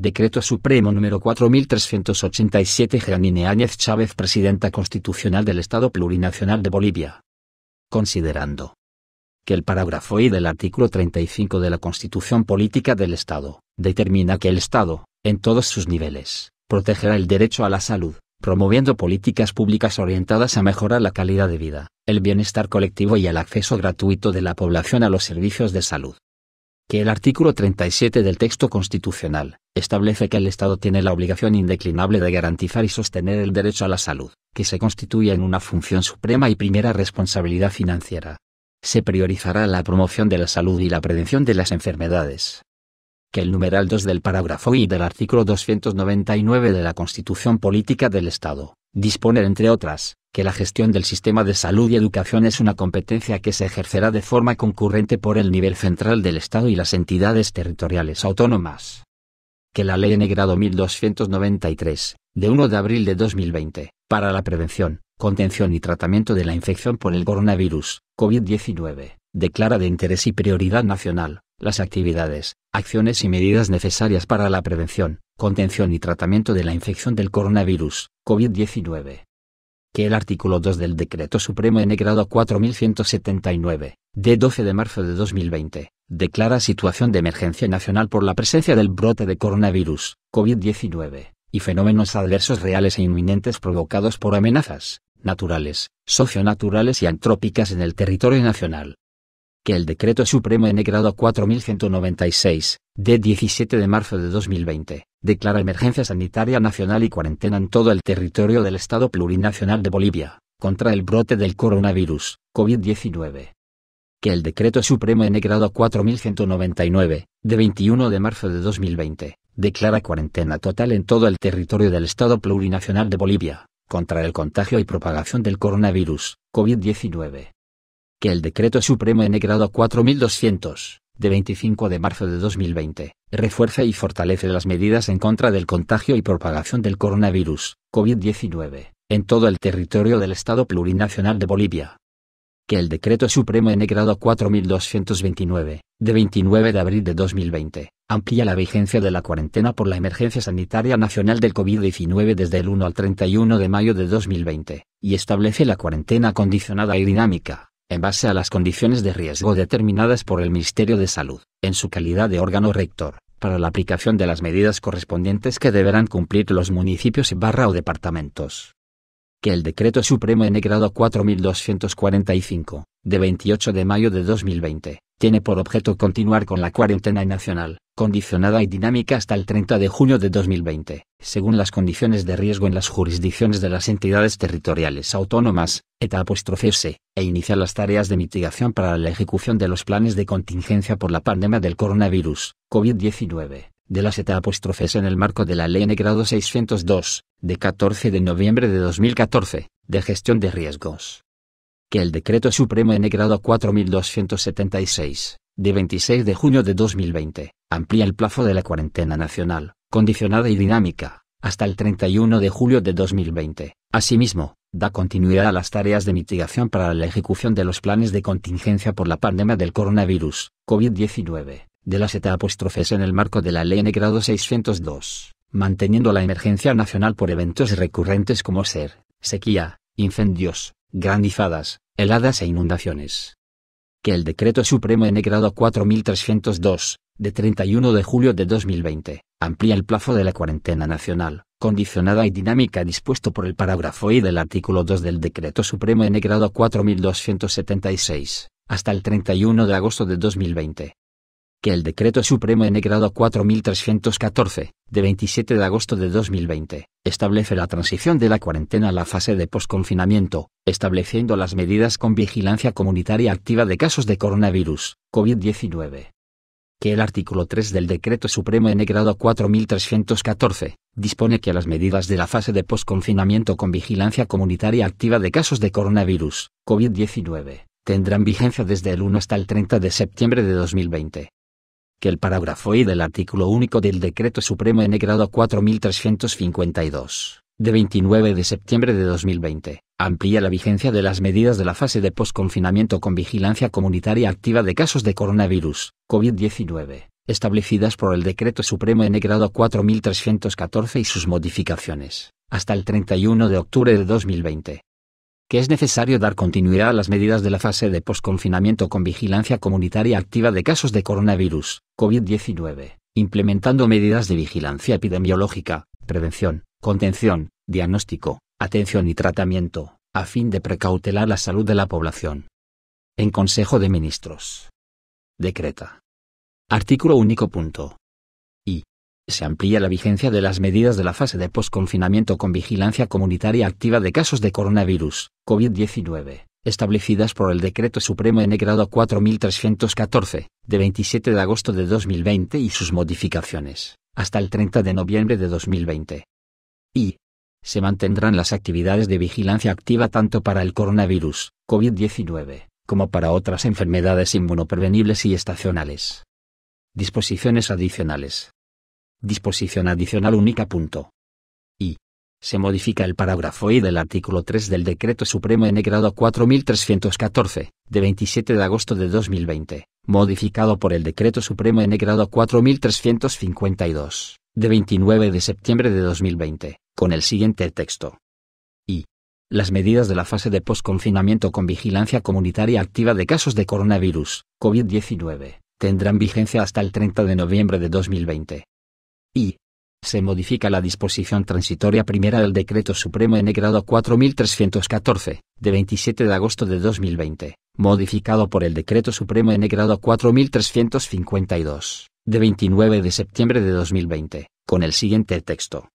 Decreto Supremo número 4387 Jeanine Áñez Chávez Presidenta Constitucional del Estado Plurinacional de Bolivia. Considerando que el parágrafo I del artículo 35 de la Constitución Política del Estado, determina que el Estado, en todos sus niveles, protegerá el derecho a la salud, promoviendo políticas públicas orientadas a mejorar la calidad de vida, el bienestar colectivo y el acceso gratuito de la población a los servicios de salud. Que el artículo 37 del texto constitucional establece que el Estado tiene la obligación indeclinable de garantizar y sostener el derecho a la salud, que se constituye en una función suprema y primera responsabilidad financiera. Se priorizará la promoción de la salud y la prevención de las enfermedades, que el numeral 2 del parágrafo I del artículo 299 de la Constitución Política del Estado, dispone, entre otras, que la gestión del sistema de salud y educación es una competencia que se ejercerá de forma concurrente por el nivel central del Estado y las entidades territoriales autónomas. Que la Ley grado 1293, de 1 de abril de 2020, para la prevención, contención y tratamiento de la infección por el coronavirus, COVID-19, declara de interés y prioridad nacional, las actividades, acciones y medidas necesarias para la prevención, contención y tratamiento de la infección del coronavirus, COVID-19. Que el artículo 2 del Decreto Supremo N grado 4179, de 12 de marzo de 2020, declara situación de emergencia nacional por la presencia del brote de coronavirus, COVID-19, y fenómenos adversos reales e inminentes provocados por amenazas, naturales, socionaturales y antrópicas en el territorio nacional, que el Decreto Supremo N grado 4196, de 17 de marzo de 2020, declara emergencia sanitaria nacional y cuarentena en todo el territorio del Estado Plurinacional de Bolivia, contra el brote del coronavirus, COVID-19. Que el Decreto Supremo N grado 4199, de 21 de marzo de 2020, declara cuarentena total en todo el territorio del Estado Plurinacional de Bolivia, contra el contagio y propagación del coronavirus, COVID-19 que el Decreto Supremo N grado 4200, de 25 de marzo de 2020, refuerza y fortalece las medidas en contra del contagio y propagación del coronavirus, COVID-19, en todo el territorio del Estado Plurinacional de Bolivia. Que el Decreto Supremo N grado 4229, de 29 de abril de 2020, amplía la vigencia de la cuarentena por la emergencia sanitaria nacional del COVID-19 desde el 1 al 31 de mayo de 2020, y establece la cuarentena condicionada y dinámica en base a las condiciones de riesgo determinadas por el Ministerio de Salud, en su calidad de órgano rector, para la aplicación de las medidas correspondientes que deberán cumplir los municipios barra o departamentos. Que el Decreto Supremo N grado 4245, de 28 de mayo de 2020, tiene por objeto continuar con la cuarentena nacional, condicionada y dinámica hasta el 30 de junio de 2020, según las condiciones de riesgo en las jurisdicciones de las entidades territoriales autónomas, etapa C, e iniciar las tareas de mitigación para la ejecución de los planes de contingencia por la pandemia del coronavirus, COVID-19, de las etapas en el marco de la Ley N grado 602, de 14 de noviembre de 2014, de gestión de riesgos. Que el Decreto Supremo N grado 4276, de 26 de junio de 2020, amplía el plazo de la cuarentena nacional, condicionada y dinámica, hasta el 31 de julio de 2020. Asimismo, da continuidad a las tareas de mitigación para la ejecución de los planes de contingencia por la pandemia del coronavirus, COVID-19, de las etapas en el marco de la Ley N grado 602, manteniendo la emergencia nacional por eventos recurrentes como ser, sequía, incendios, granizadas, heladas e inundaciones. Que el Decreto Supremo N grado 4302, de 31 de julio de 2020, amplía el plazo de la cuarentena nacional, condicionada y dinámica dispuesto por el parágrafo I del artículo 2 del Decreto Supremo N grado 4276, hasta el 31 de agosto de 2020, que el Decreto Supremo N grado 4314, de 27 de agosto de 2020, establece la transición de la cuarentena a la fase de posconfinamiento, estableciendo las medidas con vigilancia comunitaria activa de casos de coronavirus, COVID-19. Que el artículo 3 del Decreto Supremo N grado 4314, dispone que las medidas de la fase de posconfinamiento con vigilancia comunitaria activa de casos de coronavirus, COVID-19, tendrán vigencia desde el 1 hasta el 30 de septiembre de 2020 que el parágrafo I del artículo único del Decreto Supremo N grado 4352, de 29 de septiembre de 2020, amplía la vigencia de las medidas de la fase de posconfinamiento con vigilancia comunitaria activa de casos de coronavirus, COVID-19, establecidas por el Decreto Supremo N grado 4314 y sus modificaciones, hasta el 31 de octubre de 2020. Que es necesario dar continuidad a las medidas de la fase de posconfinamiento con vigilancia comunitaria activa de casos de coronavirus, COVID-19, implementando medidas de vigilancia epidemiológica, prevención, contención, diagnóstico, atención y tratamiento, a fin de precautelar la salud de la población. En Consejo de Ministros. Decreta Artículo único. Punto. Se amplía la vigencia de las medidas de la fase de posconfinamiento con vigilancia comunitaria activa de casos de coronavirus, COVID-19, establecidas por el Decreto Supremo N grado 4314, de 27 de agosto de 2020 y sus modificaciones, hasta el 30 de noviembre de 2020. Y. Se mantendrán las actividades de vigilancia activa tanto para el coronavirus, COVID-19, como para otras enfermedades inmunoprevenibles y estacionales. Disposiciones adicionales. Disposición adicional única. Punto. Y. Se modifica el parágrafo I del artículo 3 del Decreto Supremo N grado 4314, de 27 de agosto de 2020, modificado por el Decreto Supremo N grado 4352, de 29 de septiembre de 2020, con el siguiente texto. Y. Las medidas de la fase de posconfinamiento con vigilancia comunitaria activa de casos de coronavirus, COVID-19, tendrán vigencia hasta el 30 de noviembre de 2020. Y. Se modifica la disposición transitoria primera del Decreto Supremo N grado 4314, de 27 de agosto de 2020, modificado por el Decreto Supremo N grado 4352, de 29 de septiembre de 2020, con el siguiente texto.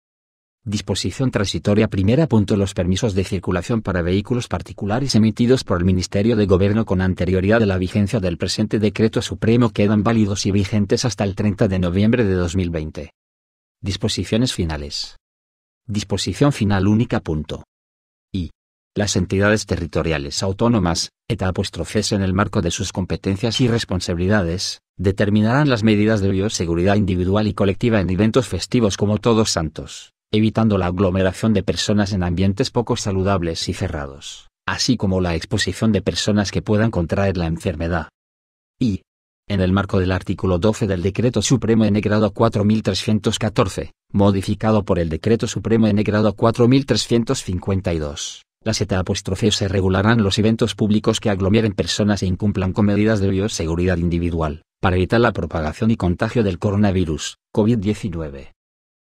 Disposición transitoria primera. Los permisos de circulación para vehículos particulares emitidos por el Ministerio de Gobierno con anterioridad de la vigencia del presente decreto supremo quedan válidos y vigentes hasta el 30 de noviembre de 2020. Disposiciones finales. Disposición final única. Punto. Y. Las entidades territoriales autónomas, apostrofes en el marco de sus competencias y responsabilidades, determinarán las medidas de bioseguridad individual y colectiva en eventos festivos como Todos Santos evitando la aglomeración de personas en ambientes poco saludables y cerrados, así como la exposición de personas que puedan contraer la enfermedad. Y, en el marco del artículo 12 del Decreto Supremo N grado 4314, modificado por el Decreto Supremo N grado 4352, las ETA se regularán los eventos públicos que aglomeren personas e incumplan con medidas de bioseguridad individual, para evitar la propagación y contagio del coronavirus, COVID-19.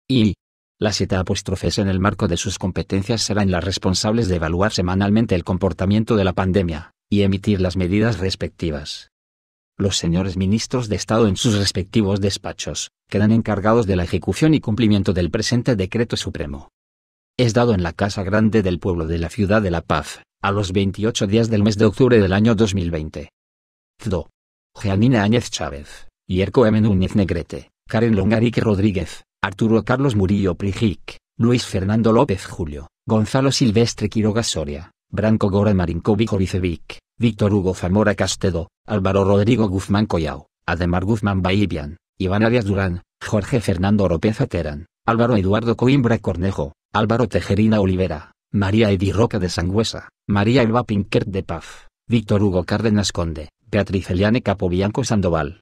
Y, las apóstrofes en el marco de sus competencias serán las responsables de evaluar semanalmente el comportamiento de la pandemia, y emitir las medidas respectivas. Los señores ministros de Estado en sus respectivos despachos, quedan encargados de la ejecución y cumplimiento del presente decreto supremo. Es dado en la Casa Grande del Pueblo de la Ciudad de La Paz, a los 28 días del mes de octubre del año 2020. CDO. Jeanina Áñez Chávez, Yerko M. Núñez Negrete, Karen Longarique Rodríguez, Arturo Carlos Murillo Prijic, Luis Fernando López Julio, Gonzalo Silvestre Quiroga Soria, Branco Gora Marinkovic Vicevic, Víctor Hugo Zamora Castedo, Álvaro Rodrigo Guzmán Collao, Ademar Guzmán Baibian, Iván Arias Durán, Jorge Fernando Oropeza Terán, Álvaro Eduardo Coimbra Cornejo, Álvaro Tejerina Olivera, María Edi Roca de Sangüesa, María Elba Pinquert de Paz, Víctor Hugo Cárdenas Conde, Beatriz Eliane Capobianco Sandoval,